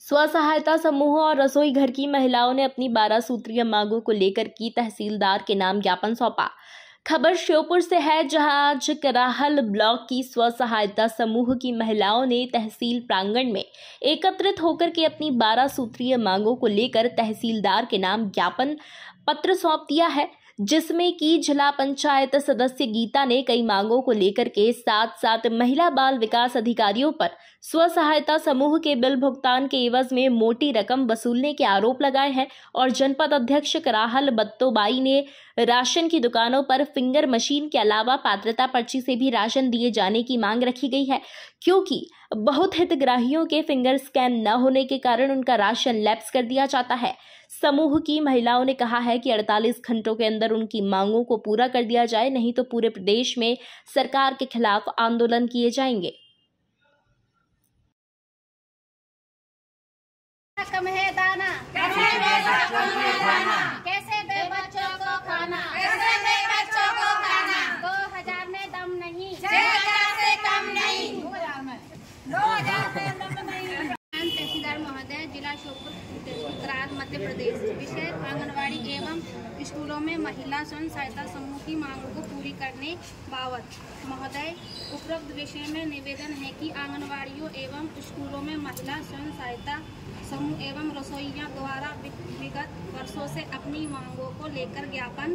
स्व सहायता समूह और रसोई घर की महिलाओं ने अपनी बारह सूत्रीय मांगों को लेकर की तहसीलदार के नाम ज्ञापन सौंपा। खबर श्योपुर से है, जहाँ आज कराहल ब्लॉक की स्व सहायता समूह की महिलाओं ने तहसील प्रांगण में एकत्रित होकर के अपनी बारह सूत्रीय मांगों को लेकर तहसीलदार के नाम ज्ञापन पत्र सौंप दिया है, जिसमें की जिला पंचायत सदस्य गीता ने कई मांगों को लेकर के साथ साथ महिला बाल विकास अधिकारियों पर स्व सहायता समूह के बिल भुगतान के एवज में मोटी रकम वसूलने के आरोप लगाए हैं और जनपद अध्यक्ष कराहल बत्तोबाई ने राशन की दुकानों पर फिंगर मशीन के अलावा पात्रता पर्ची से भी राशन दिए जाने की मांग रखी गई है, क्योंकि बहुत हितग्राहियों के फिंगर स्कैन न होने के कारण उनका राशन लैप्स कर दिया जाता है। समूह की महिलाओं ने कहा है कि 48 घंटों के अंदर उनकी मांगों को पूरा कर दिया जाए, नहीं तो पूरे प्रदेश में सरकार के खिलाफ आंदोलन किए जाएँगे। कम है दाना। कैसे दे बच्चों को खाना कैसे दे बच्चों को खाना कैसे दे बच्चों को खाना दो हज़ार में दम नहीं छह हज़ार से कम नहीं दो हज़ार में दो हज़ार से दम नहीं तहसीलदार महोदय जिला श्योपुर मध्य प्रदेश। विषय, आंगनवाड़ी एवं स्कूलों में महिला स्वयं सहायता समूह की मांगों को पूरी करने बाबत महोदय, उपरोक्त विषय में निवेदन है कि आंगनवाड़ियों एवं स्कूलों में महिला स्वयं सहायता समूह एवं रसोइया द्वारा विगत वर्षों से अपनी मांगों को लेकर ज्ञापन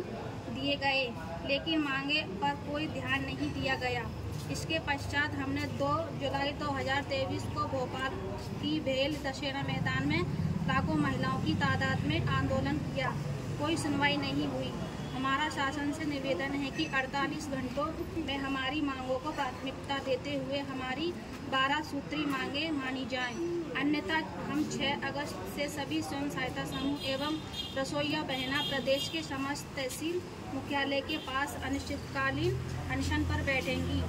दिए गए, लेकिन मांगे पर कोई ध्यान नहीं दिया गया। इसके पश्चात हमने 2 जुलाई 2023 को भोपाल की भेल दशहरा मैदान में लाखों महिलाओं की तादाद में आंदोलन किया। कोई सुनवाई नहीं हुई। हमारा शासन से निवेदन है कि 48 घंटों में हमारी मांगों को प्राथमिकता देते हुए हमारी 12 सूत्री मांगे मानी जाएँ। अन्यथा हम 6 अगस्त से सभी स्वयं सहायता समूह एवं रसोईया बहना प्रदेश के समस्त तहसील मुख्यालय के पास अनिश्चितकालीन अनशन पर बैठेंगी,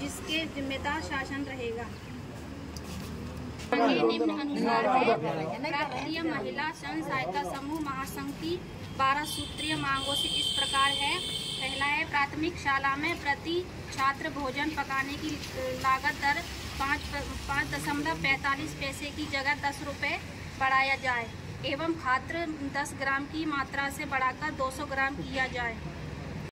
जिसके जिम्मेदार शासन रहेगा अनुसार है राष्ट्रीय महिला स्वयं सहायता समूह महासंघ की बारह सूत्रीय मांगों से इस प्रकार है? पहला है, प्राथमिक शाला में प्रति छात्र भोजन पकाने की लागत दर पाँच पाँच दशमलव पैंतालीस पैसे की जगह दस रुपये बढ़ाया जाए एवं खाद्य दस ग्राम की मात्रा से बढ़ाकर 200 ग्राम किया जाए।